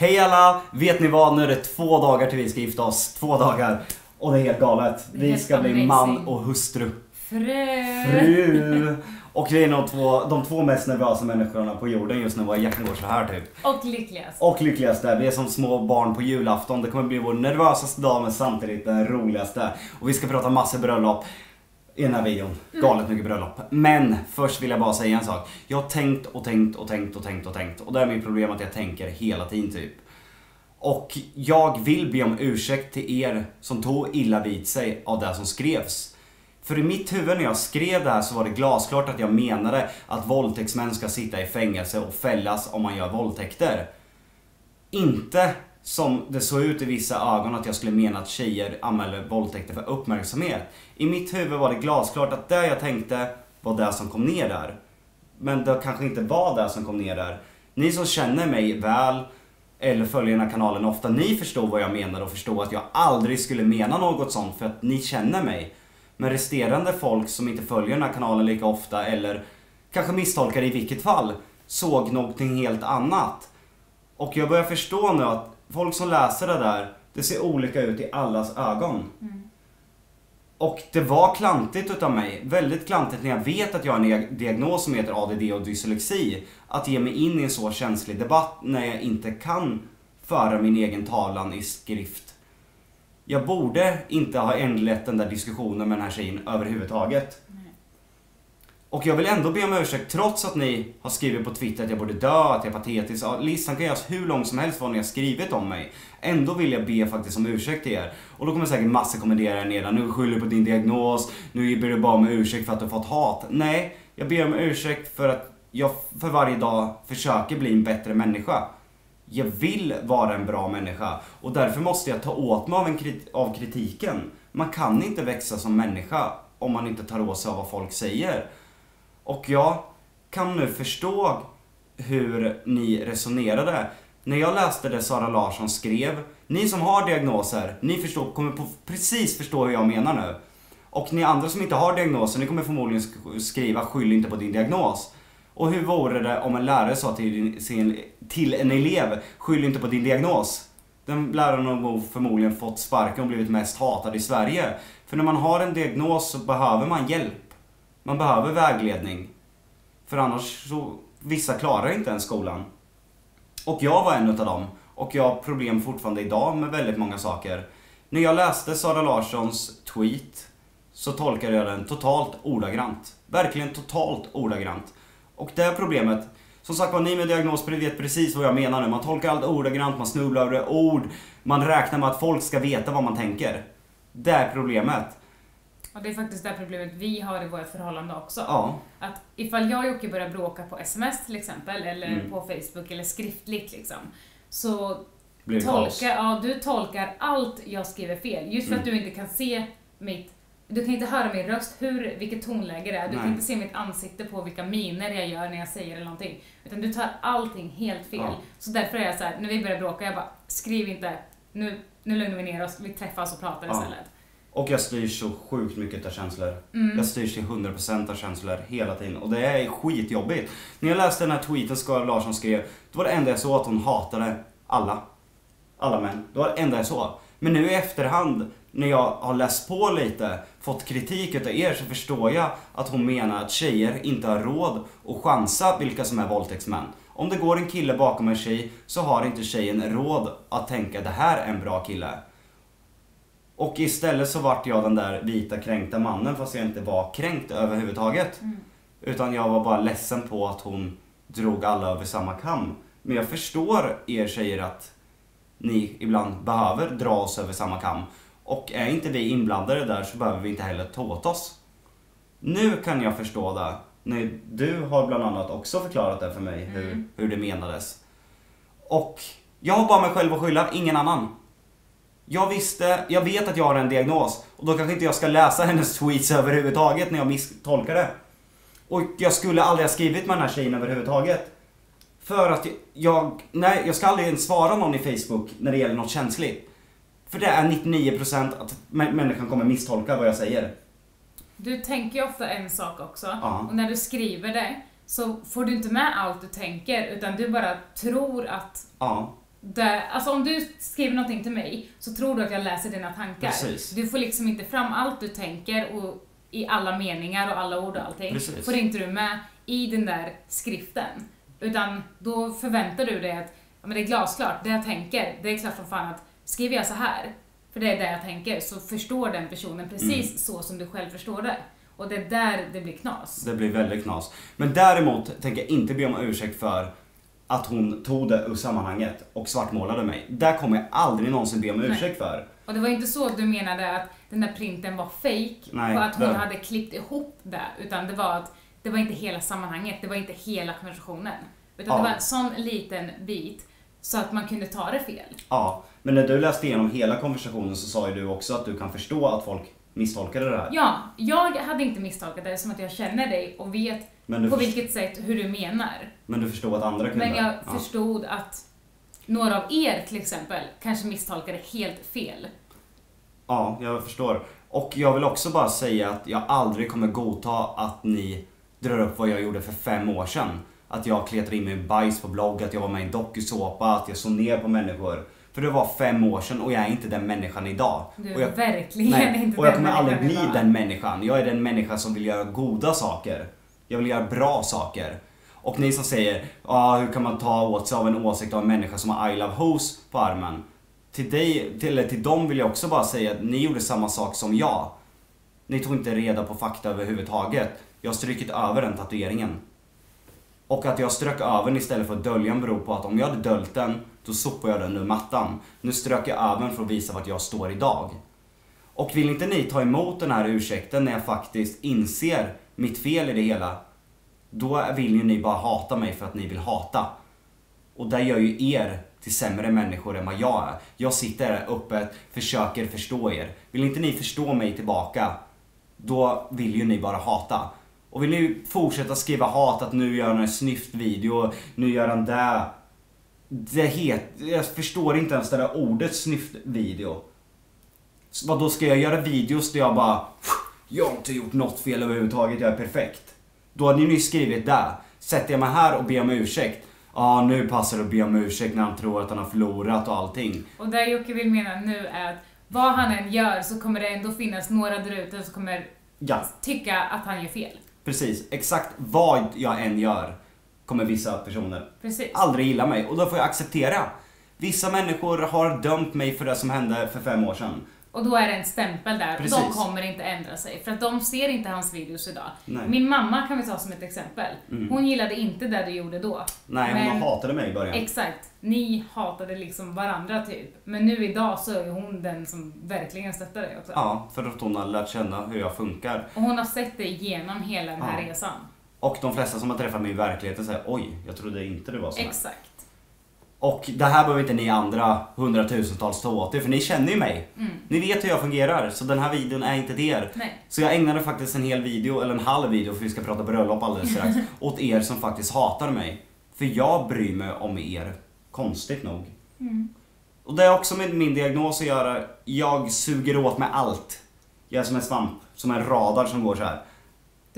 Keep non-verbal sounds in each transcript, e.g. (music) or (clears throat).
Hej alla! Vet ni vad? Nu är det två dagar till vi ska gifta oss. Två dagar. Och det är helt galet. Vi helt ska bli amazing. man och hustru. Frö. Fru! Och vi är nog två, de två mest nervösa människorna på jorden just nu. Våra hjärtan går så här typ. Och lyckligast. Och lyckligaste, vi är som små barn på julafton. Det kommer bli vår nervösaste dag men samtidigt den roligaste. Och vi ska prata massor bröllop i den här videon. Galet mycket bröllop. Men först vill jag bara säga en sak. Jag har tänkt och tänkt och tänkt och tänkt och tänkt. Och det är mitt problem att jag tänker hela tiden typ. Och jag vill be om ursäkt till er som tog illa vid sig av det som skrevs. För i mitt huvud när jag skrev det här så var det glasklart att jag menade att våldtäktsmän ska sitta i fängelse och fällas om man gör våldtäkter. Inte som det såg ut i vissa ögon att jag skulle mena att tjejer anmäler våldtäkter för uppmärksamhet. I mitt huvud var det glasklart att det jag tänkte var det som kom ner där. Men det kanske inte var det som kom ner där. Ni som känner mig väl eller följer den här kanalen ofta, ni förstår vad jag menar och förstår att jag aldrig skulle mena något sånt för att ni känner mig. Men resterande folk som inte följer den här kanalen lika ofta eller kanske misstolkar i vilket fall, såg någonting helt annat. Och jag börjar förstå nu att folk som läser det där, det ser olika ut i allas ögon. Och det var klantigt utav mig, väldigt klantigt när jag vet att jag har en diagnos som heter ADD och dyslexi. Att ge mig in i en så känslig debatt när jag inte kan föra min egen talan i skrift. Jag borde inte ha inlett den där diskussionen med den här tjejen överhuvudtaget. Och jag vill ändå be om ursäkt trots att ni har skrivit på Twitter att jag borde dö, att jag är patetisk. Ja, Listan kan göras hur lång som helst vad ni har skrivit om mig. Ändå vill jag be faktiskt om ursäkt till er. Och då kommer säkert massor kommentera er nedan. Nu skyller du på din diagnos, nu ber du bara om ursäkt för att du har fått hat. Nej, jag ber om ursäkt för att jag för varje dag försöker bli en bättre människa. Jag vill vara en bra människa och därför måste jag ta åt mig av, en krit- av kritiken. Man kan inte växa som människa om man inte tar åt sig av vad folk säger. Och jag kan nu förstå hur ni resonerade. När jag läste det Sara Larsson skrev, ni som har diagnoser, ni förstår, kommer på, precis förstå hur jag menar nu. Och ni andra som inte har diagnoser, ni kommer förmodligen skriva skyll inte på din diagnos. Och hur vore det om en lärare sa till, din- sin, till en elev, skyll inte på din diagnos. Den läraren har nog förmodligen fått sparken och blivit mest hatad i Sverige. För när man har en diagnos så behöver man hjälp. Man behöver vägledning. För annars så, vissa klarar inte ens skolan. Och jag var en utav dem. Och jag har problem fortfarande idag med väldigt många saker. När jag läste Sara Larssons tweet så tolkade jag den totalt ordagrant. Verkligen totalt ordagrant. Och det problemet. Som sagt var, ni med diagnos vet precis vad jag menar nu. Man tolkar allt ordagrant, man snubblar över ord. Man räknar med att folk ska veta vad man tänker. Det är problemet. Och det är faktiskt det problemet vi har i våra förhållanden också. Ja. Att ifall jag och Jocke börjar bråka på sms till exempel, eller Mm. på Facebook, eller skriftligt liksom. Så tolkar, ja, du tolkar allt jag skriver fel. Just för att Mm. du inte kan se mitt du kan inte höra min röst, hur, vilket tonläge det är. Du Nej. kan inte se mitt ansikte på vilka miner jag gör när jag säger eller någonting. Utan du tar allting helt fel. Ja. Så därför är jag så här, när vi börjar bråka, jag bara skriv inte. Nu, nu lugnar vi ner oss, vi träffas och pratar Ja. istället. Och jag styrs så sjukt mycket av känslor. Mm. Jag styrs till 100% av känslor hela tiden. Och det är skitjobbigt. När jag läste den här tweeten Sara Larsson skrev, då var det enda jag såg att hon hatade alla. Alla män. Det var det enda jag såg. Men nu i efterhand, när jag har läst på lite, fått kritik utav er, så förstår jag att hon menar att tjejer inte har råd att chansa vilka som är våldtäktsmän. Om det går en kille bakom en tjej så har inte tjejen råd att tänka det här är en bra kille. Och istället så vart jag den där vita kränkta mannen fast jag inte var kränkt överhuvudtaget. Mm. Utan jag var bara ledsen på att hon drog alla över samma kam. Men jag förstår er tjejer att ni ibland behöver dra oss över samma kam. Och är inte vi inblandade där så behöver vi inte heller ta åt oss. Nu kan jag förstå det. När du har bland annat också förklarat det för mig hur, Mm. hur det menades. Och jag har bara mig själv att skylla, ingen annan. Jag visste, jag vet att jag har en diagnos och då kanske inte jag ska läsa (laughs) hennes tweets överhuvudtaget när jag misstolkar det. Och jag skulle aldrig ha skrivit med den här tjejen överhuvudtaget. För att jag, nej jag ska aldrig ens svara någon i Facebook när det gäller något känsligt. För det är 99% att mä- människan kommer misstolka vad jag säger. Du tänker ju ofta en sak också. Ja. Och när du skriver det så får du inte med allt du tänker utan du bara tror att Ja. Där, alltså om du skriver någonting till mig så tror du att jag läser dina tankar. Precis. Du får liksom inte fram allt du tänker och i alla meningar och alla ord och allting. Precis. Får inte du med i den där skriften. Utan då förväntar du dig att, ja men det är glasklart, det jag tänker, det är klart som fan att skriver jag så här, för det är det jag tänker, så förstår den personen precis Mm. så som du själv förstår det. Och det är där det blir knas. Det blir väldigt knas. Men däremot tänker jag inte be om ursäkt för att hon tog det ur sammanhanget och svartmålade mig. Där kommer jag aldrig någonsin be om Nej. ursäkt för. Och det var inte så att du menade att den där printen var fake Nej, och att hon det- hade klippt ihop det, utan det var att det var inte hela sammanhanget, det var inte hela konversationen. Utan Ja. det var en sån liten bit så att man kunde ta det fel. Ja, men när du läste igenom hela konversationen så sa ju du också att du kan förstå att folk misstolkade det här. Ja, jag hade inte misstolkat det som att jag känner dig och vet på vilket sätt hur du menar. men du förstod att andra kunde Men jag ja. förstod att några av er till exempel kanske misstolkade helt fel. Ja, jag förstår. Och jag vill också bara säga att jag aldrig kommer godta att ni drar upp vad jag gjorde för fem år sedan. Att jag kletade in med bajs på blogg, att jag var med i en dokusåpa, att jag såg ner på människor. För det var fem år sedan och jag är inte den människan idag. Du och jag, är verkligen nej, inte och jag kommer aldrig bli idag. den människan. Jag är den människa som vill göra goda saker. Jag vill göra bra saker. Och ni som säger, ah, hur kan man ta åt sig av en åsikt av en människa som har I love hoes på armen? Till dig, till, eller till dem vill jag också bara säga att ni gjorde samma sak som jag. Ni tog inte reda på fakta överhuvudtaget. Jag har strukit över den tatueringen. Och att jag strök över den istället för att dölja den beror på att om jag hade döljt den, då sopar jag den ur mattan. Nu strök jag över den för att visa vart jag står idag. Och vill inte ni ta emot den här ursäkten när jag faktiskt inser mitt fel i det hela, då vill ju ni bara hata mig för att ni vill hata. Och det gör ju er till sämre människor än vad jag är. Jag sitter här öppet, försöker förstå er. Vill inte ni förstå mig tillbaka, då vill ju ni bara hata. Och vill ni fortsätta skriva hat att nu gör han en snyftvideo, nu gör han det. Det het, jag förstår inte ens det där ordet snyftvideo. Vad då ska jag göra videos där jag bara Jag har inte gjort något fel överhuvudtaget, jag är perfekt. Då hade ni nyss skrivit där. Sätter jag mig här och ber om ursäkt. Ja, ah, nu passar det att be om ursäkt när han tror att han har förlorat och allting. Och det Jocke vill mena nu är att vad han än gör så kommer det ändå finnas några där ute som kommer Ja, tycka att han gör fel. Precis. Exakt vad jag än gör kommer vissa personer Precis. aldrig gilla mig och då får jag acceptera. Vissa människor har dömt mig för det som hände för fem år sedan. Och då är det en stämpel där och de Precis. kommer inte ändra sig för att de ser inte hans videos idag. Nej. Min mamma kan vi ta som ett exempel. Mm. Hon gillade inte det du gjorde då. Nej, Men- hon hatade mig i början. Exakt. Ni hatade liksom varandra typ. Men nu idag så är hon den som verkligen stöttar dig också. Ja, för att hon har lärt känna hur jag funkar. Och hon har sett dig genom hela den här Ja. resan. Och de flesta som har träffat mig i verkligheten säger oj, jag trodde inte du var sån här. Exakt. Och det här behöver inte ni andra hundratusentals ta åt er, för ni känner ju mig. Mm. Ni vet hur jag fungerar, så den här videon är inte till er. Nej. Så jag ägnade faktiskt en hel video, eller en halv video, för vi ska prata bröllop alldeles strax, (laughs) åt er som faktiskt hatar mig. För jag bryr mig om er, konstigt nog. Mm. Och det är också med min diagnos att göra, jag suger åt mig allt. Jag är som en svamp, som en radar som går så här.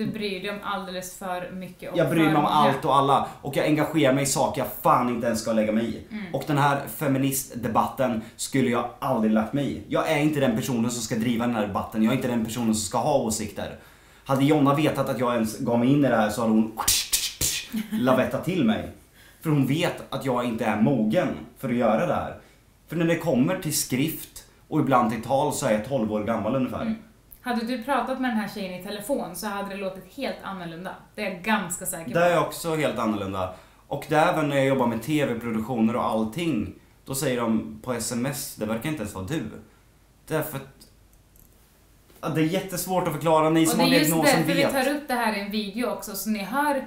Du bryr dig om alldeles för mycket och Jag bryr mig om allt och alla och jag engagerar mig i saker jag fan inte ens ska lägga mig i. Mm. Och den här feministdebatten skulle jag aldrig lagt mig i. Jag är inte den personen som ska driva den här debatten, jag är inte den personen som ska ha åsikter. Hade Jonna vetat att jag ens gav mig in i det här så hade hon (laughs) lavettat till mig. För hon vet att jag inte är mogen för att göra det här. För när det kommer till skrift och ibland till tal så är jag 12 år gammal ungefär. Mm. Hade du pratat med den här tjejen i telefon så hade det låtit helt annorlunda. Det är jag ganska säker på. Det är också helt annorlunda. Och det är även när jag jobbar med tv-produktioner och allting. Då säger de på sms, det verkar inte ens vara du. Därför att... Ja, det är jättesvårt att förklara, ni Och som det har är just diagnosen därför vi vet. tar upp det här i en video också, så ni hör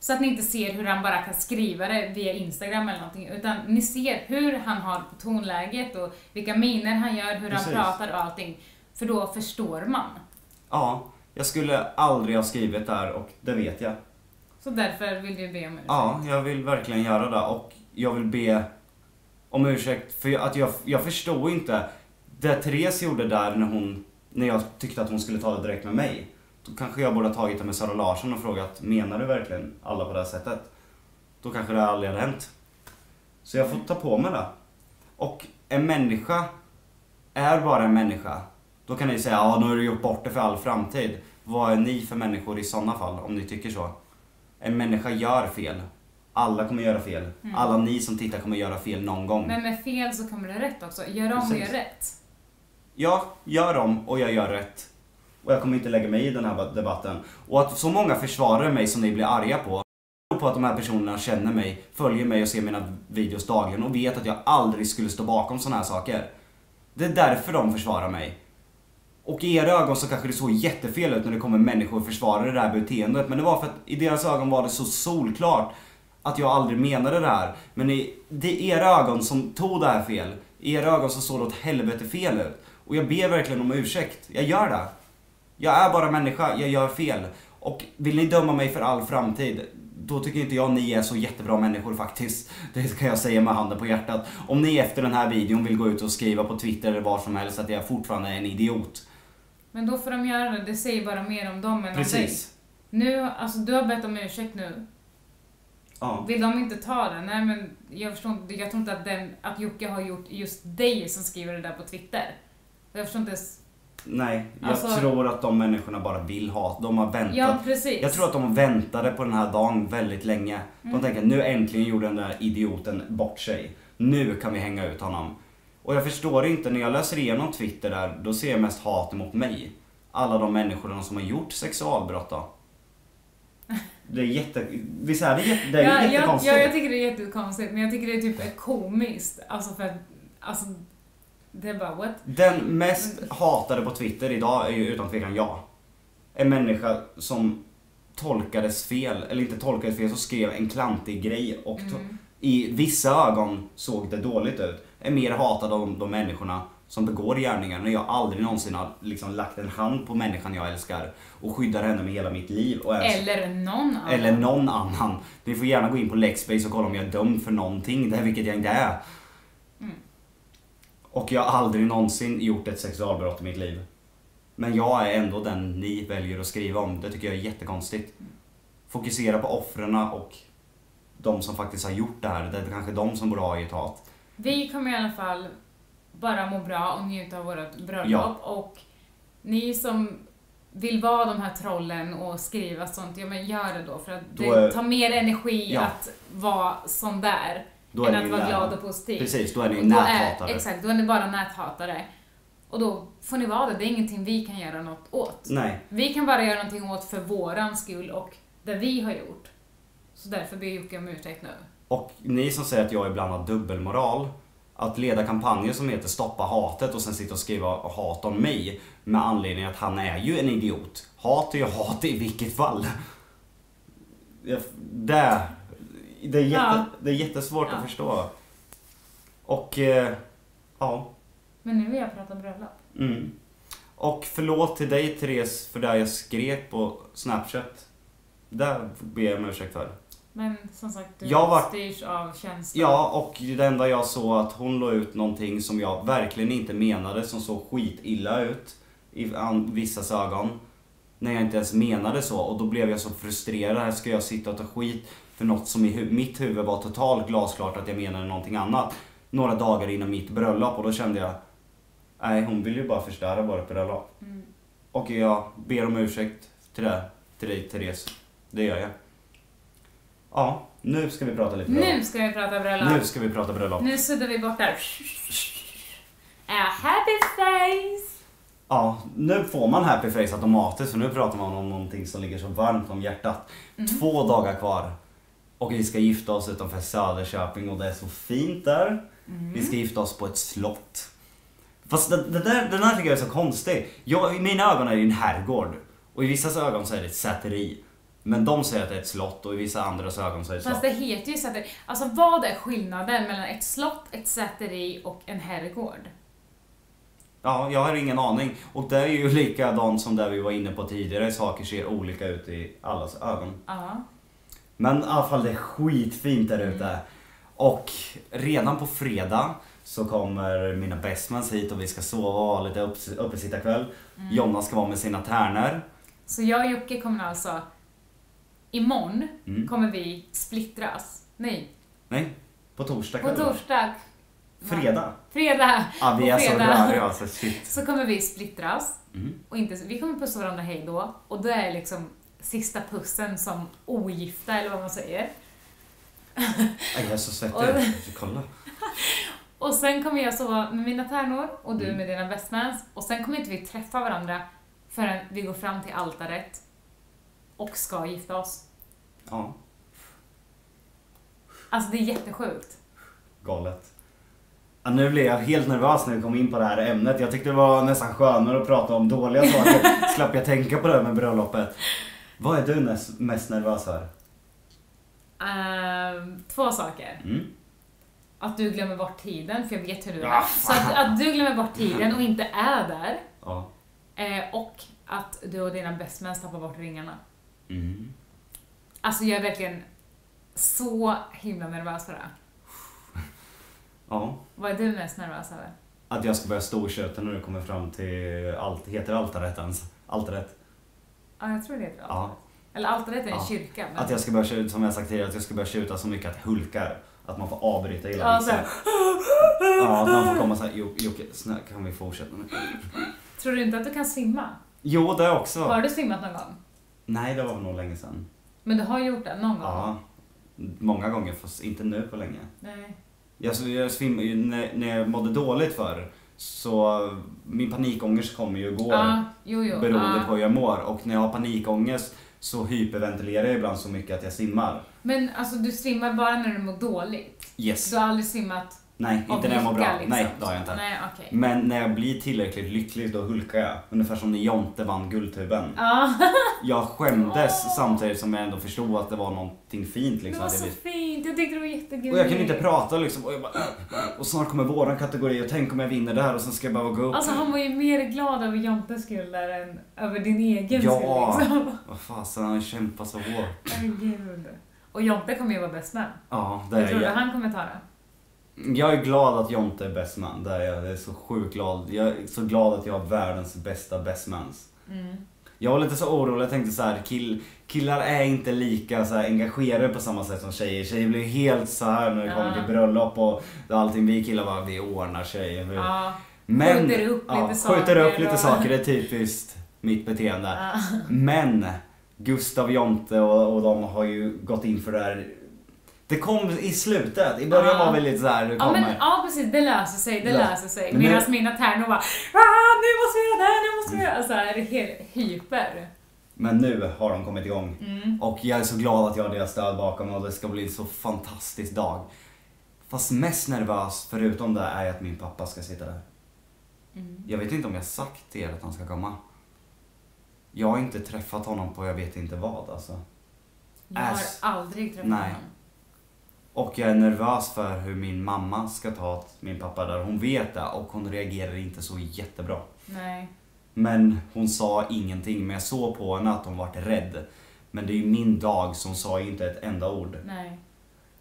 så att ni inte ser hur han bara kan skriva det via Instagram eller någonting, utan ni ser hur han har på tonläget och vilka miner han gör, hur Precis. han pratar och allting. För då förstår man. Ja, jag skulle aldrig ha skrivit där och det vet jag. Så därför vill du be om ursäkt. Ja, jag vill verkligen göra det och jag vill be om ursäkt för att jag, jag förstod inte det Therese gjorde där när hon, när jag tyckte att hon skulle ta det direkt med mig. Då kanske jag borde ha tagit det med Sara Larsson och frågat, menar du verkligen alla på det här sättet? Då kanske det aldrig hade hänt. Så jag får ta på mig det. Och en människa är bara en människa. Då kan ni säga, ja nu har du gjort bort det för all framtid. Vad är ni för människor i sådana fall, om ni tycker så? En människa gör fel. Alla kommer göra fel. Mm. Alla ni som tittar kommer göra fel någon gång. Men med fel så kommer det rätt också. Gör om och gör rätt. Jag gör om och jag gör rätt. Och jag kommer inte lägga mig i den här debatten. Och att så många försvarar mig som ni blir arga på, beror på att de här personerna känner mig, följer mig och ser mina videos dagligen och vet att jag aldrig skulle stå bakom såna här saker. Det är därför de försvarar mig. Och i era ögon så kanske det såg jättefel ut när det kommer människor och försvarar det här beteendet. Men det var för att i deras ögon var det så solklart att jag aldrig menade det här. Men i det är era ögon som tog det här fel, i era ögon så såg det åt helvete fel ut. Och jag ber verkligen om ursäkt. Jag gör det. Jag är bara människa, jag gör fel. Och vill ni döma mig för all framtid, då tycker inte jag ni är så jättebra människor faktiskt. (laughs) Det kan jag säga med handen på hjärtat. Om ni efter den här videon vill gå ut och skriva på Twitter eller var som helst att jag fortfarande är en idiot. Men då får de göra det. Det säger bara mer om dem än om dig. Precis. Nu, alltså du har bett om ursäkt nu. Ja. Vill de inte ta det? Nej men jag förstår inte, jag tror inte att, den, att Jocke har gjort just dig som skriver det där på Twitter. Jag förstår inte ens... Nej, jag Alltså- tror att de människorna bara vill ha, de har väntat. Ja precis. Jag tror att de väntade på den här dagen väldigt länge. De Mm. tänker nu äntligen gjorde den där idioten bort sig. Nu kan vi hänga ut honom. Och jag förstår inte, när jag läser igenom Twitter där, då ser jag mest hat mot mig. Alla de människorna som har gjort sexualbrott då. Det är jätte... Visst är det, jätte, det är ja, jättekonstigt? ja, jag tycker det är jättekonstigt, men jag tycker det är typ komiskt. Alltså för att, alltså, det är bara what? Den mest hatade på Twitter idag är ju utan tvekan jag. En människa som tolkades fel, eller inte tolkades fel, så skrev en klantig grej och Mm. i vissa ögon såg det dåligt ut. Är mer hatad av de, människorna som begår gärningar när jag aldrig någonsin har liksom lagt en hand på människan jag älskar och skyddar henne med hela mitt liv. Och ens- Eller någon annan. eller någon annan. Ni får gärna gå in på Lexbase och kolla om jag är dömd för någonting, det här, vilket jag inte är. Mm. Och jag har aldrig någonsin gjort ett sexualbrott i mitt liv. Men jag är ändå den ni väljer att skriva om. Det tycker jag är jättekonstigt. Fokusera på offren och de som faktiskt har gjort det här. Det är kanske de som borde ha ert hat. Vi kommer i alla fall bara må bra och njuta av vårt bröllop. Och ni som vill vara de här trollen och skriva sånt, ja men gör det då. För att Då det tar mer energi Ja. att vara sån där Då än att vara glad och positiv. Precis, då är ni Och då är- näthatare. Exakt, då är ni bara näthatare. Och då får ni vara det, det är ingenting vi kan göra något åt. Nej, Vi kan bara göra någonting åt för våran skull och det vi har gjort. Så därför ber Jocke om ursäkt nu. Och ni som säger att jag ibland har dubbelmoral, att leda kampanjer som heter Stoppa hatet och sen sitta och skriva hat om mig med anledning att han är ju en idiot. Hat är ju hat i vilket fall. Det, det, är, jätte, Ja. det är jättesvårt Ja. att förstå. Och, eh, ja. Men nu vill jag prata bröllop. Mm. Och förlåt till dig Therese för det jag skrek på Snapchat. Det ber jag om ursäkt för. Men som sagt, du Jag var- styrs av känslor. Ja, och det enda jag såg att hon la ut någonting som jag verkligen inte menade, som såg skitilla ut i vissas ögon. När jag inte ens menade så och då blev jag så frustrerad. Här ska jag sitta och ta skit för något som i hu- mitt huvud var totalt glasklart att jag menade någonting annat. Några dagar innan mitt bröllop och då kände jag, nej hon vill ju bara förstöra vårt bröllop. Mm. Och jag ber om ursäkt till, det, till dig Therese. Det gör jag. Ja, nu ska vi prata lite bröllop. Nu ska vi prata bröllop. Nu ska vi prata bröllop. Nu suddar vi bort där. A happy face! Ja, nu får man happy face automatiskt för nu pratar man om någonting som ligger så varmt om hjärtat. Mm. Två dagar kvar. Och vi ska gifta oss utanför Söderköping och det är så fint där. Mm. Vi ska gifta oss på ett slott. Fast det, det där, den här tycker jag är så konstig. Jag, I mina ögon är det en herrgård. Och i vissas ögon så är det ett säteri. Men de säger att det är ett slott och i vissa andras ögon så är det ett Fast slott. det heter ju säteri. Alltså vad är skillnaden mellan ett slott, ett säteri och en herrgård? Ja, jag har ingen aning. Och det är ju (laughs) likadant som där vi var inne på tidigare. Saker ser olika ut i allas ögon. Ja. Men i alla fall det är skitfint där ute. Mm. Och redan på fredag så kommer mina bestmans hit och vi ska sova och ha lite upps- uppesittarkväll. Mm. Jonna ska vara med sina tärnor. Så jag och Jocke kommer alltså... Imorgon Mm. kommer vi splittras. Nej, Nej, På torsdag På torsdag. Fredag. Fredag. Ja, vi är så röriga alltså. Shit. Så kommer vi splittras. Mm. Och inte, vi kommer pussa varandra hej då. Och det är liksom sista pussen som ogifta, eller vad man säger. (laughs) Jag är så svettig. Kolla. (laughs) Och sen kommer jag sova med mina tärnor och du Mm. med dina bestmans. Och sen kommer inte vi träffa varandra förrän vi går fram till altaret och ska gifta oss. Ja, Alltså det är jättesjukt. galet. Ja, nu blev jag helt nervös när vi kom in på det här ämnet. Jag tyckte det var nästan skönare att prata om dåliga saker. (laughs) Slapp jag tänka på det här med bröllopet. Vad är du mest nervös för? Ehm, två saker. Mm. Att du glömmer bort tiden, för jag vet hur du är. Ja, Så att, att du glömmer bort tiden och inte är där. Ja. Eh, och att du och dina bestmans tappar bort ringarna. Mm. Alltså jag är verkligen så himla nervös för det. Ja. Vad är du mest nervös över? Att jag ska börja storköta när du kommer fram till allt, heter det altaret ens? Altaret? Ja, jag tror det heter Ja. altaret. Eller altaret är en Ja. kyrka. Men... Att jag ska börja tjuta, som jag sagt tidigare, att jag ska börja tjuta så mycket att det hulkar. Att man får avbryta hela Ja, vixen. Ja, att man får komma såhär, "Jo- Jocke, snälla kan vi fortsätta nu? Tror du inte att du kan simma? Jo, det också. Har du simmat någon gång? Nej, det var nog länge sedan. Men du har gjort det någon gång? Ja, många gånger fast inte nu på länge. Nej. Jag, jag svimmade ju när, när jag mådde dåligt för så min panikångest kommer ju och går Ja, jo, jo. beroende ja. på hur jag mår och när jag har panikångest så hyperventilerar jag ibland så mycket att jag simmar. Men alltså du simmar bara när du mår dåligt? Yes. Du har aldrig simmat Nej, inte när jag mår bra. liksom? Nej, det har jag inte. Nej, okej. Men när jag blir tillräckligt lycklig då hulkar jag. Ungefär som när Jonte vann Guldtuben. Ja, (laughs) Jag skämdes Åh. samtidigt som jag ändå förstod att det var någonting fint det liksom. var att jag så blev- fint. Jag tyckte det var jättegulligt. Och jag kunde inte prata liksom. Och, jag bara, och snart kommer våran kategori och tänk om jag vinner där och sen ska jag behöva gå upp. Alltså han var ju mer glad över Jontes skull där än över din egen Ja. skull liksom. Vad fasen, han kämpar så hårt. Herregud. Och Jonte kommer ju vara bäst man. Ja, det Jag är tror du jag. han kommer ta det? Jag är glad att Jonte är bäst man. Det är jag. Är så sjukt glad. Jag är så glad att jag har världens bästa best mans. Mm. Jag var lite så orolig. Jag tänkte så här, kill, killar är inte lika så här, engagerade på samma sätt som tjejer. Tjejer blir helt så här när det kommer till bröllop och allting. Vi killar bara, vi ordnar tjejer. Vi- Ja. Men, Skjuter upp lite ja, saker Skjuter upp lite och- saker, det är typiskt mitt beteende. ja. Men Gustav Jonte och, och de har ju gått in för det här. Det kom i slutet. I början Ja. var vi lite såhär, det Ja, kommer. men, ja precis, det löser sig, det Ja. löser sig. Men nu- Medan mina tärnor bara ah, nu måste vi göra det här, nu måste vi göra Alltså är det helt hyper. Men nu har de kommit igång. Mm. Och jag är så glad att jag har deras stöd bakom och det ska bli en så fantastisk dag. Fast mest nervös, förutom det, är att min pappa ska sitta där. Mm. Jag vet inte om jag sagt till er att han ska komma. Jag har inte träffat honom på jag vet inte vad alltså. Jag har Ass. aldrig träffat Nej. honom. Och jag är nervös för hur min mamma ska ta min pappa där. Hon vet det och hon reagerar inte så jättebra. Nej. Men hon sa ingenting, men jag såg på henne att hon vart rädd. Men det är ju min dag så hon sa ju inte ett enda ord. Nej.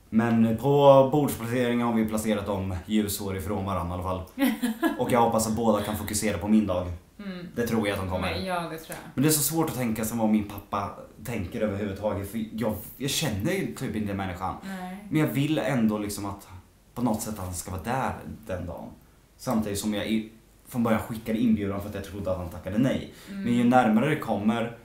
Men på bordsplaceringen har vi placerat dem ljusår ifrån varandra i alla fall. (laughs) Och jag hoppas att båda kan fokusera på min dag. Mm. Det tror jag att de kommer. Men, ja, det tror jag. Men det är så svårt att tänka sig vad min pappa tänker överhuvudtaget. För jag, jag känner ju typ inte människan. Nej. Men jag vill ändå liksom att på något sätt att han ska vara där den dagen. Samtidigt som jag från början skickade inbjudan för att jag trodde att han tackade nej. Mm. Men ju närmare det kommer,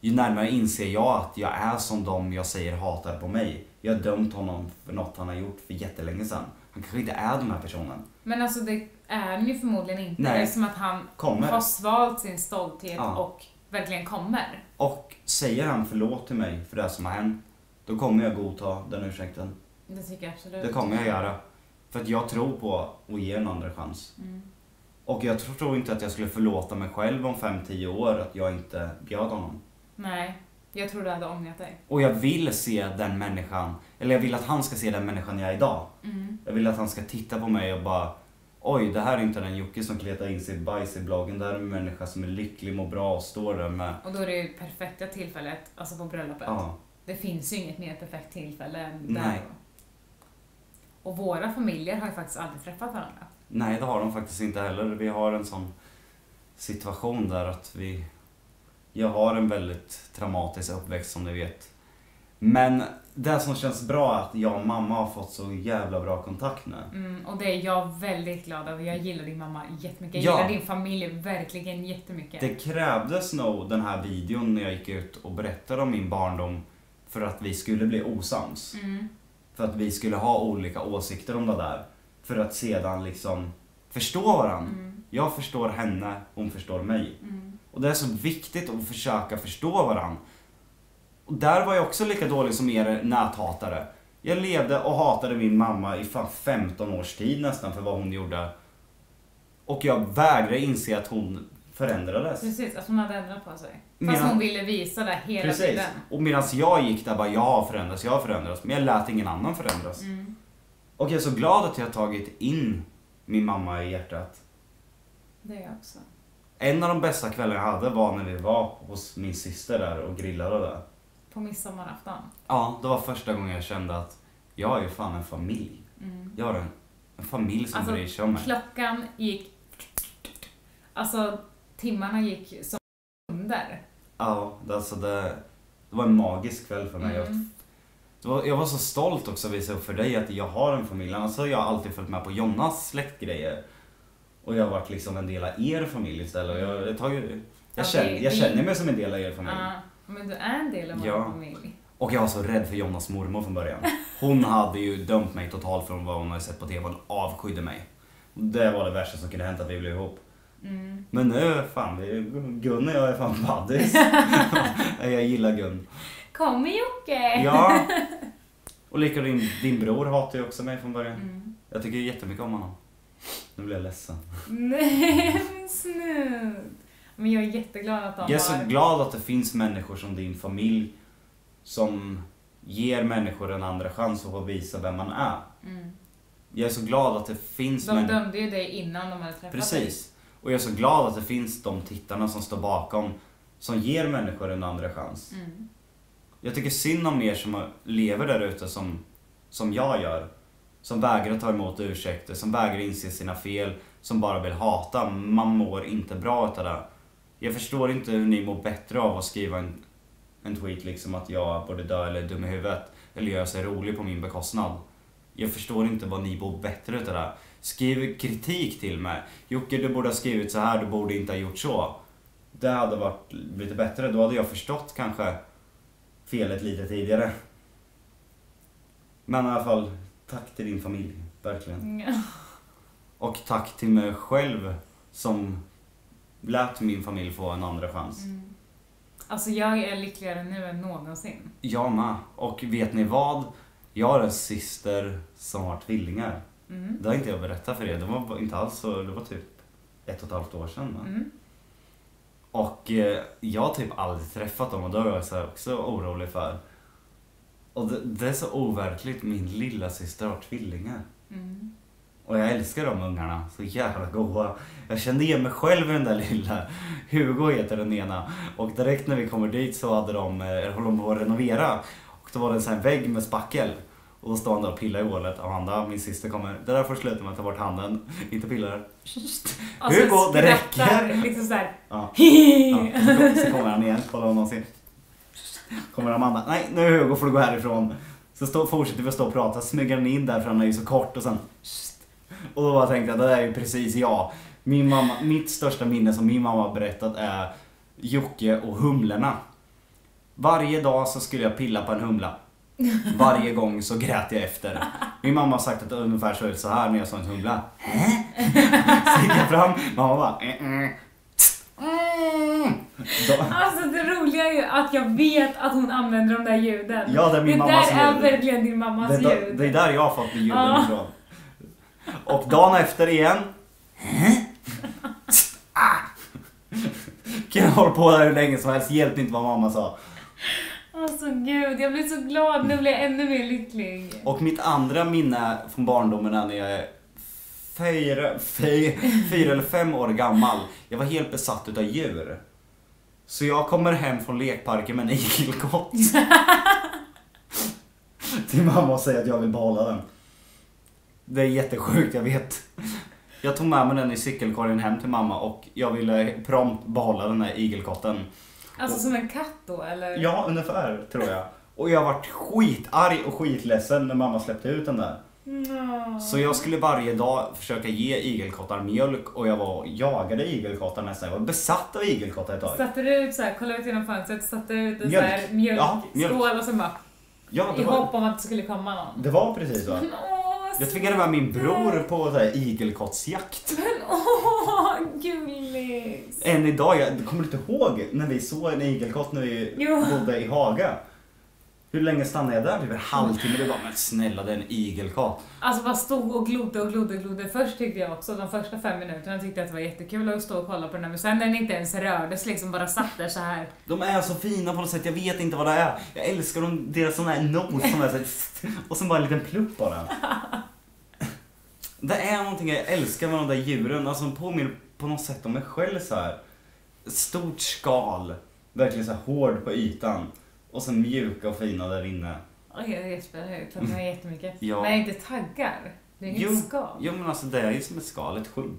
ju närmare inser jag att jag är som de jag säger hatar på mig. Jag har dömt honom för något han har gjort för jättelänge sedan. Han kanske inte är den här personen. Men alltså det är ju förmodligen inte. Nej. Det är som att han Kommer. har svalt sin stolthet Ja. och verkligen kommer. Och säger han förlåt till mig för det som har hänt, då kommer jag godta den ursäkten. Det tycker jag absolut. Det kommer jag göra. För att jag tror på att ge en andra chans. Mm. Och jag tror- tror inte att jag skulle förlåta mig själv om 5-10 år att jag inte bjöd honom. Nej. Jag tror du hade ångrat dig. Och jag vill se den människan, eller jag vill att han ska se den människan jag är idag. Mm. Jag vill att han ska titta på mig och bara Oj, det här är inte den Jocke som kletar in sitt bajs i bloggen. Det här är en människa som är lycklig, mår bra och står där med... Och då är det ju perfekta tillfället, alltså på bröllopet. Ja. Det finns ju inget mer perfekt tillfälle än Nej. där. Och våra familjer har ju faktiskt aldrig träffat varandra. Nej, det har de faktiskt inte heller. Vi har en sån situation där att vi... Jag har en väldigt traumatisk uppväxt som ni vet. Men det som känns bra är att jag och mamma har fått så jävla bra kontakt nu. Mm, och det är jag väldigt glad över. Jag gillar din mamma jättemycket. Jag Ja. gillar din familj verkligen jättemycket. Det krävdes nog den här videon när jag gick ut och berättade om min barndom för att vi skulle bli osams. Mm. För att vi skulle ha olika åsikter om det där. För att sedan liksom förstå varandra. Mm. Jag förstår henne, hon förstår mig. Mm. Och det är så viktigt att försöka förstå varandra. Och där var jag också lika dålig som er näthatare. Jag levde och hatade min mamma i fan 15 års tid nästan för vad hon gjorde. Och jag vägrade inse att hon förändrades. Precis, att hon hade ändrat på sig. Fast Medan- hon ville visa det hela Precis. tiden. Och medan jag gick där bara, jag har förändrats, jag har förändrats. Men jag lät ingen annan förändras. Mm. Och jag är så glad att jag har tagit in min mamma i hjärtat. Det är jag också. En av de bästa kvällarna jag hade var när vi var hos min syster där och grillade där. På midsommarafton. Ja, det var första gången jag kände att jag är ju fan en familj. Mm. Jag har en, en familj som Alltså, bryr sig om mig. Klockan gick... Alltså, timmarna gick som under. Ja, det, alltså det, det var en magisk kväll för mig. Mm. Var, jag var så stolt också att visa upp för dig att jag har en familj. Annars har jag alltid följt med på Jonas släktgrejer. Och jag har varit liksom en del av er familj istället. Och Jag, jag, Ja, jag, känner, vi- jag känner mig som en del av er familj. Ja, men du är en del av vår Ja. familj. Och jag var så rädd för Jonas mormor från början. Hon hade ju dömt mig totalt från vad hon hade sett på TV. Hon avskydde mig. Det var det värsta som kunde hänt att vi blev ihop. Mm. Men nu, fan, Gun och jag är fan buddies. (laughs) jag gillar Gun. Kom Jocke! Ja. (laughs) Och lika din, din bror hatar ju också mig från början. Mm. Jag tycker jättemycket om honom. Nu blir jag ledsen. Nej men snudd. Men jag är jätteglad att de Jag är så har... glad att det finns människor som din familj som ger människor en andra chans att få visa vem man är. Mm. Jag är så glad att det finns De människor... dömde ju dig innan de hade träffat dig. Precis. Och jag är så glad att det finns de tittarna som står bakom som ger människor en andra chans. Mm. Jag tycker synd om er som lever där ute som, som jag gör. Som vägrar ta emot ursäkter, som vägrar inse sina fel, som bara vill hata. Man mår inte bra utav det. Jag förstår inte hur ni mår bättre av att skriva en, en tweet liksom att jag borde dö eller är dum i huvudet. Eller göra sig rolig på min bekostnad. Jag förstår inte vad ni mår bättre utav det. Skriv kritik till mig. Jocke, du borde ha skrivit så här, du borde inte ha gjort så. Det hade varit lite bättre. Då hade jag förstått kanske felet lite tidigare. Men i alla fall, tack till din familj. Verkligen. Och tack till mig själv som lät min familj få en andra chans. Mm. Alltså jag är lyckligare nu än någonsin. Jag med. Och vet ni vad? Jag har en syster som har tvillingar. Mm. Det har inte jag berättat för er. Det var inte alls så, det var typ ett och ett halvt år sedan. Mm. Och eh, jag har typ aldrig träffat dem och då är jag så också orolig för. Och det, det är så overkligt, min lilla syster har tvillingar. Mm. Och jag älskar de ungarna, så jävla goa. Jag kände igen mig själv i den där lilla. (laughs) Hugo heter den ena. Och direkt när vi kommer dit så hade de, eh, höll de på att renovera. Och då var det en sån här vägg med spackel. Och då står han där och pillar i hålet. Amanda, min syster, kommer. Det där får sluta med att ta bort handen. (laughs) Inte pilla. (laughs) Alltså, Hugo, det räcker. Liksom såhär. Ja. Ja, så kom- så kommer han igen, kolla om någon ser. Kommer Amanda, nej nu Hugo får du gå härifrån. Så stå, fortsätter vi att stå och prata, smyger han in där för han är ju så kort och sen Och då bara tänkte jag, det där är ju precis jag. Min mamma, mitt största minne som min mamma har berättat är Jocke och humlorna. Varje dag så skulle jag pilla på en humla. Varje gång så grät jag efter. Min mamma har sagt att det ungefär så ut så här när jag sa en humla. (laughs) Så gick jag fram, mamma bara. Mm. Alltså det roliga är ju att jag vet att hon använder de där ljuden. Ja, det är min det mammas där är ljud. verkligen din mammas det, är ljud. det är där jag har fått ljuden Ja. ifrån. Och dagen efter igen. Kan jag hålla på där hur länge som helst, hjälpte inte vad mamma sa. Alltså gud, jag blir så glad. Nu blir jag ännu mer lycklig. Och mitt andra minne från barndomen är när jag är fyra, fy, fyra eller fem år gammal. Jag var helt besatt utav djur. Så jag kommer hem från lekparken med en igelkott. (laughs) Till mamma och säger att jag vill behålla den. Det är jättesjukt, jag vet. Jag tog med mig den i cykelkorgen hem till mamma och jag ville prompt behålla den här igelkotten. Alltså som en katt då eller? Ja, ungefär tror jag. Och jag varit skitarg och skitledsen när mamma släppte ut den där. Mm. Så jag skulle varje dag försöka ge igelkottar mjölk och jag var jagade igelkottar nästan. Jag var besatt av igelkottar ett tag. Satte du ut såhär, kollade ut genom fönstret, satte ut en Mjölk. mjölkskål Ja, mjölk. och så bara Ja, i det hopp var, om att det skulle komma någon. det var precis så. (laughs) Jag tvingade med min bror på så här igelkottsjakt. Men åh, gullis. Än idag, jag kommer du inte ihåg när vi såg en igelkott när vi Jo. bodde i Haga? Hur länge stannade jag där? Typ en halvtimme. Du bara, men snälla det är en igelkott. Alltså bara stod och glodde och glodde och glodde. Först tyckte jag också, de första fem minuterna tyckte jag att det var jättekul att stå och kolla på den här. Men sen när den inte ens rördes liksom bara satt där så här. De är så fina på något sätt, jag vet inte vad det är. Jag älskar dem, deras sån här nos som är så här, och sen bara en liten plupp bara. Det är någonting jag älskar med de där djuren, alltså de påminner på något sätt om mig själv så här. Stort skal, verkligen så här hård på ytan. Och sen mjuka och fina där inne. Oj, nu. Klockan är jättemycket. Ja. Nej, inte taggar. Det är Jo, inget skal. Jo men alltså det är ju som ett skal, ett skydd.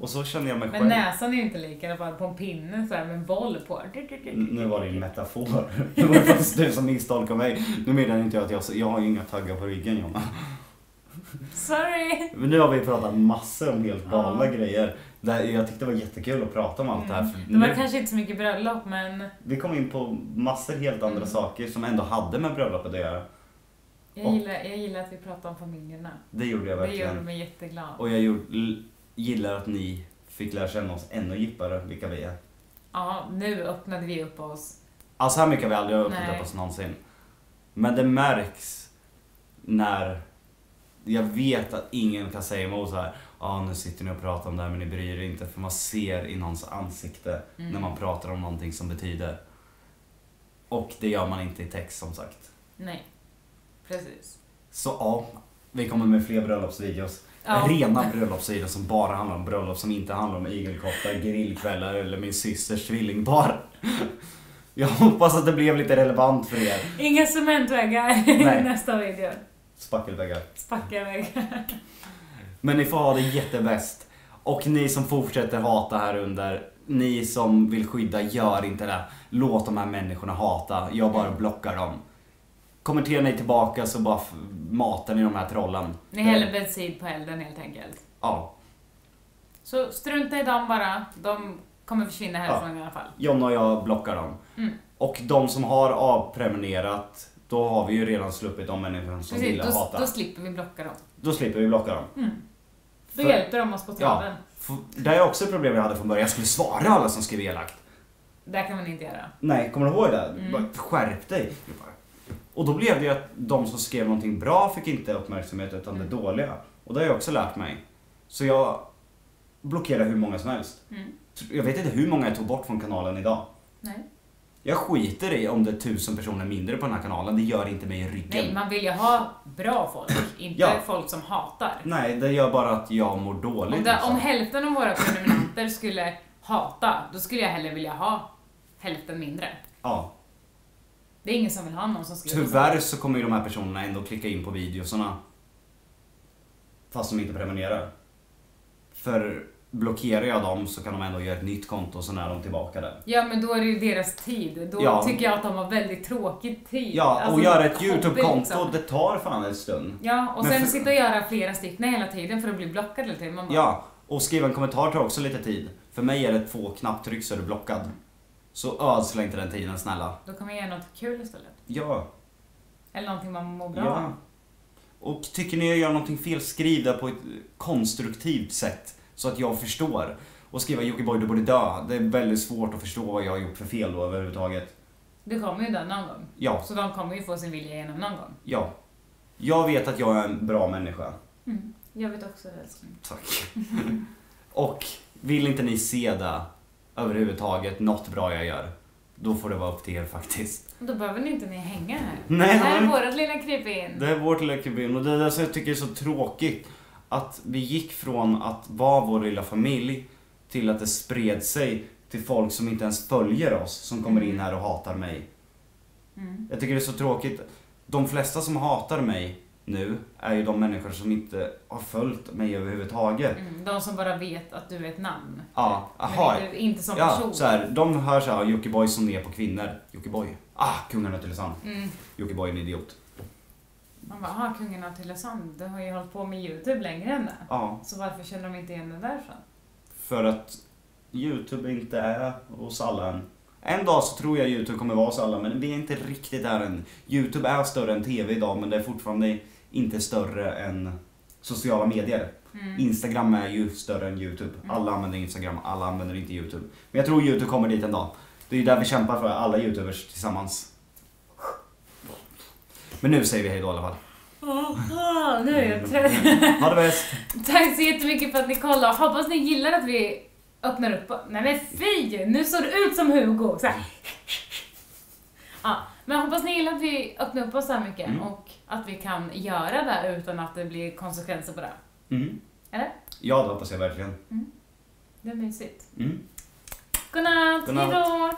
Och så känner jag mig Men själv. näsan är ju inte lik i alla fall på en pinne så här med en boll på. Nu var det en metafor. (laughs) Det var faktiskt du som misstolkade mig. Nu menar inte jag att jag, jag har ju inga taggar på ryggen Jonna. Sorry! Men nu har vi pratat massor om helt galna Ja. grejer. Där jag tyckte det var jättekul att prata om allt det här. Mm. Det var nu, kanske inte så mycket bröllop men Vi kom in på massor helt andra Mm. saker som ändå hade med bröllopet att göra. jag Och- gillar, jag gillar att vi pratar om familjerna. Det gjorde jag Det verkligen. gjorde mig jätteglad. Och jag gjorde, gillar att ni fick lära känna oss ännu djupare, vilka vi är. Ja, nu öppnade vi upp oss. Alltså här mycket har vi aldrig öppnat upp oss någonsin. Men det märks när jag vet att ingen kan säga emot så här. Ja, ah, nu sitter ni och pratar om det här men ni bryr er inte. För man ser i någons ansikte Mm. när man pratar om någonting som betyder. Och det gör man inte i text som sagt. Nej. Precis. Så ja, vi kommer med fler bröllopsvideos. Ja. Rena bröllopsvideos som bara handlar om bröllop, som inte handlar om igelkottar, grillkvällar eller min systers tvillingpar. (laughs) Jag hoppas att det blev lite relevant för er. Inga cementväggar i nästa video. Spackelväggar. Spackelväggar. Men ni får ha det jättebäst. Och ni som fortsätter hata här under, ni som vill skydda, gör inte det. Låt de här människorna hata, jag bara blockar dem. Kommenterar ni tillbaka så bara matar ni de här trollen. Ni häller bensin på elden helt enkelt. Ja, Så strunta i dem bara. De kommer försvinna härifrån i alla fall. Jonna och jag blockar dem. Mm. Och de som har avprenumererat, då har vi ju redan sluppit de människorna som Precis, vill då, hata. då slipper vi blocka dem. Då slipper vi blocka dem. Mm. Då För- hjälper de oss på traven. F- Det är också ett problem jag hade från början. Jag skulle svara alla som skrev elakt. Det kan man inte göra. Nej, kommer du ihåg det? Mm. Bara, Skärp dig. Och då blev det ju att de som skrev någonting bra fick inte uppmärksamhet utan Mm. det dåliga. Och det har jag också lärt mig. Så jag blockerar hur många som helst. Mm. Jag vet inte hur många jag tog bort från kanalen idag. Nej. Jag skiter i om det är tusen personer mindre på den här kanalen. Det gör inte mig i ryggen. Nej, man vill ju ha bra folk, (clears throat) inte Ja. folk som hatar. Nej, det gör bara att jag mår dåligt. Om, det, liksom. om hälften av våra prenumeranter skulle hata, då skulle jag hellre vilja ha hälften mindre. Ja. Det är ingen som vill ha någon som skriver Tyvärr så kommer ju de här personerna ändå klicka in på videosarna. Fast de inte prenumererar. För blockerar jag dem så kan de ändå göra ett nytt konto och så är de tillbaka där. Ja men då är det ju deras tid. Då Ja. tycker jag att de har väldigt tråkig tid. Ja, och Alltså, göra ett YouTube-konto, liksom. det tar fan en stund. Ja, och Men sen för- sitta och göra flera stycken hela tiden för att bli blockad hela tiden. Man bara, Ja, och skriva en kommentar tar också lite tid. För mig är det två knapptryck så är du blockad. Så ödsla inte den tiden snälla. Då kan man göra något kul istället. Ja, Eller någonting man mår bra ja. Och tycker ni jag gör någonting fel, skriv det på ett konstruktivt sätt. Så att jag förstår. Och skriva Jockiboi du borde dö. Det är väldigt svårt att förstå vad jag har gjort för fel då överhuvudtaget. Du kommer ju dö någon gång. Ja, Så de kommer ju få sin vilja igenom någon gång. ja. Jag vet att jag är en bra människa. Mm. Jag vet också det älskling. Tack. (laughs) Och vill inte ni se det överhuvudtaget, något bra jag gör, då får det vara upp till er faktiskt. Då behöver ni inte ni hänga här. Nej, det här är vårat lilla krypin. Det är vårt lilla kubin och det är det som jag tycker är så tråkigt. Att vi gick från att vara vår lilla familj till att det spred sig till folk som inte ens följer oss, som kommer in här och hatar mig. Mm. Jag tycker det är så tråkigt. De flesta som hatar mig nu är ju de människor som inte har följt mig överhuvudtaget. Mm, de som bara vet att du är ett namn. Ja, Men aha. inte, inte som Ja, person. så här, de hör så här, Jockiboi som ner på kvinnor. Jockiboi. Ah, kungen av Tylösand. Mm. Jockiboi är en idiot. Man bara, aha, kungen av Tylösand, du har ju hållit på med YouTube längre än det. Ja, Så varför känner de inte igen det därifrån? för att Youtube inte är hos alla än. En dag så tror jag Youtube kommer vara hos alla, men vi är inte riktigt där än. Youtube är större än TV idag, men det är fortfarande inte större än sociala medier. Mm. Instagram är ju större än Youtube. Alla använder Instagram, alla använder inte Youtube. Men jag tror Youtube kommer dit en dag. Det är ju där vi kämpar för, alla Youtubers tillsammans. Men nu säger vi hej då i alla fall. Aha, nu är jag trött. Ha det bäst! (laughs) Tack så jättemycket för att ni kollade. Hoppas ni gillar att vi öppnar upp. Nej men fy! Nu såg du ut som Hugo. Så här. Ja, men hoppas ni gillar att vi öppnar upp oss så här mycket Mm. och att vi kan göra det utan att det blir konsekvenser på det. Mm. Eller? Ja, det hoppas jag verkligen. Det är mysigt. Mm. Godnatt, Godnatt. hejdå!